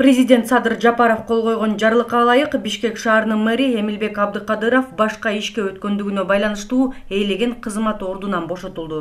президент садыр жапаров кол койгон жарлыкка ылайык бишкек шаарынын мэри эмилбек абдыкадыров башка ишке өткөндүгүнө байланыштуу ээлеген кызмат ордунан бошотулду.